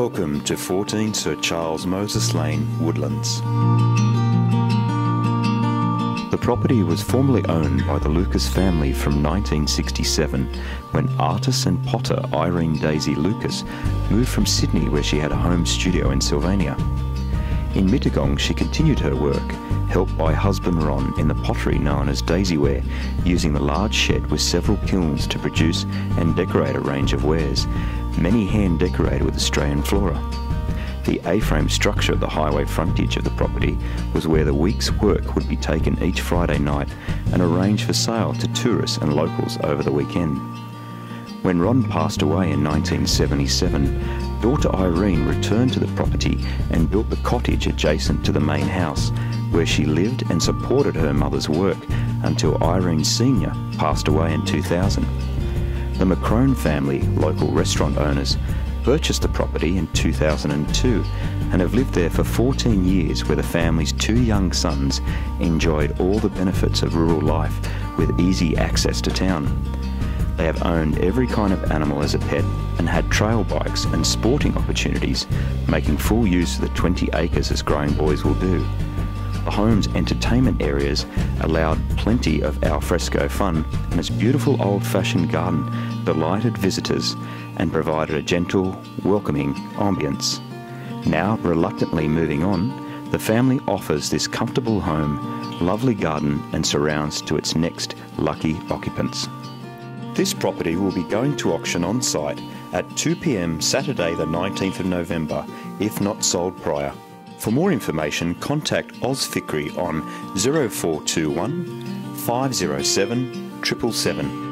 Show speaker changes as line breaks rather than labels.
welcome to 14 Sir Charles Moses Lane, Woodlands. The property was formerly owned by the Lucas family from 1967 when artist and potter Irene Daisy Lucas moved from Sydney where she had a home studio in Sylvania. In Mittagong she continued her work, helped by husband Ron in the pottery known as Daisyware, using the large shed with several kilns to produce and decorate a range of wares, many hand decorated with Australian flora. The A-frame structure of the highway frontage of the property was where the week's work would be taken each Friday night and arranged for sale to tourists and locals over the weekend. When Ron passed away in 1977, daughter Irene returned to the property and built the cottage adjacent to the main house, where she lived and supported her mother's work until Irene Sr. passed away in 2000. The McCrone family, local restaurant owners, purchased the property in 2002 and have lived there for 14 years where the family's two young sons enjoyed all the benefits of rural life with easy access to town. They have owned every kind of animal as a pet and had trail bikes and sporting opportunities, making full use of the 20 acres as growing boys will do. Home's entertainment areas allowed plenty of al fresco fun, and its beautiful old fashioned garden delighted visitors and provided a gentle, welcoming ambience. Now, reluctantly moving on, the family offers this comfortable home, lovely garden, and surrounds to its next lucky occupants. This property will be going to auction on site at 2 pm Saturday, the 19th of November, if not sold prior. For more information, contact Oz Fikri on 0421 507 777.